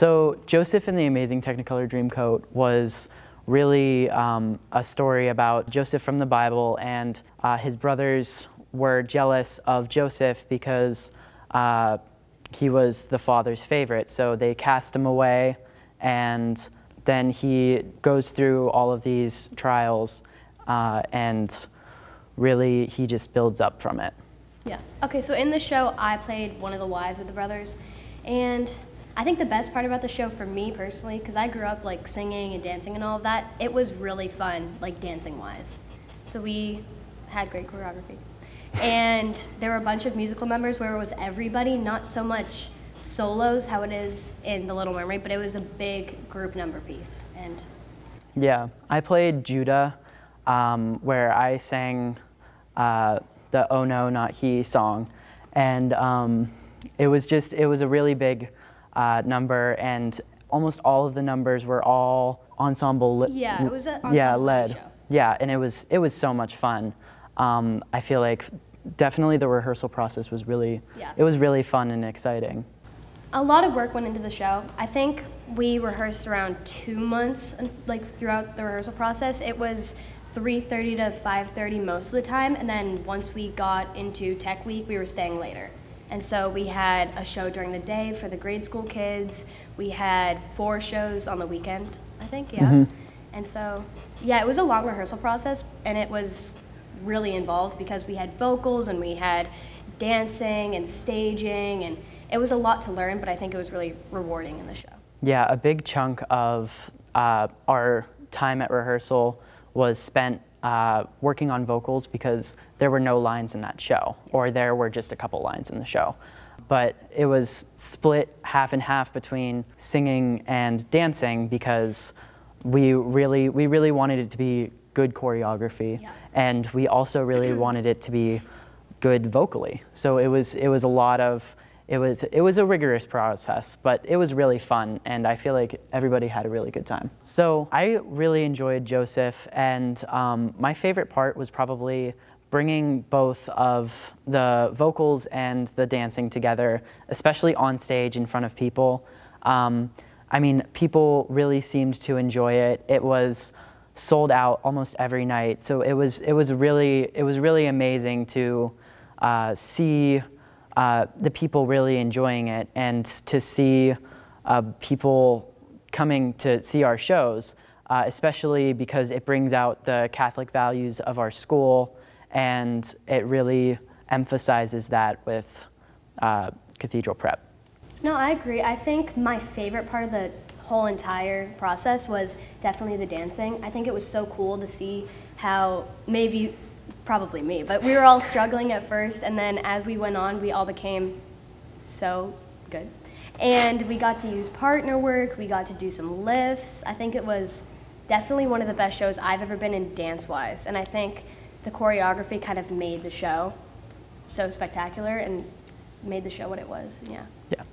So Joseph and the Amazing Technicolor Dreamcoat was really um, a story about Joseph from the Bible, and uh, his brothers were jealous of Joseph because uh, he was the father's favorite. So they cast him away, and then he goes through all of these trials, uh, and really he just builds up from it. Yeah. Okay, so in the show, I played one of the wives of the brothers, and I think the best part about the show for me personally, because I grew up like singing and dancing and all of that, it was really fun, like dancing wise. So we had great choreography. and there were a bunch of musical numbers where it was everybody, not so much solos, how it is in The Little Mermaid, but it was a big group number piece. And yeah, I played Judah, um, where I sang uh, the "Oh No, Not He" song, and um, it was just it was a really big uh, number, and almost all of the numbers were all ensemble. Yeah, it was a yeah led. Show. Yeah, and it was it was so much fun. Um, I feel like definitely the rehearsal process was really yeah. it was really fun and exciting. A lot of work went into the show. I think we rehearsed around two months, like throughout the rehearsal process. It was 3.30 to 5.30 most of the time, and then once we got into tech week, we were staying later. And so we had a show during the day for the grade school kids. We had four shows on the weekend, I think, yeah. Mm-hmm. And so, yeah, it was a long rehearsal process, and it was really involved because we had vocals and we had dancing and staging, and it was a lot to learn, but I think it was really rewarding in the show. Yeah, a big chunk of uh, our time at rehearsal was spent uh, working on vocals because there were no lines in that show, or there were just a couple lines in the show. But it was split half and half between singing and dancing because we really, we really wanted it to be good choreography, yeah. and we also really wanted it to be good vocally. So it was, it was a lot of it was it was a rigorous process, but it was really fun, and I feel like everybody had a really good time. So I really enjoyed Joseph, and um, my favorite part was probably bringing both of the vocals and the dancing together, especially on stage in front of people. Um, I mean, people really seemed to enjoy it. It was sold out almost every night, so it was it was really it was really amazing to uh, see uh, the people really enjoying it and to see uh, people coming to see our shows, uh, especially because it brings out the Catholic values of our school and it really emphasizes that with uh, Cathedral Prep. No, I agree. I think my favorite part of the whole entire process was definitely the dancing. I think it was so cool to see how maybe probably me, but we were all struggling at first, and then as we went on, we all became so good. And we got to use partner work, we got to do some lifts. I think it was definitely one of the best shows I've ever been in dance wise, and I think the choreography kind of made the show so spectacular and made the show what it was. Yeah. Yeah.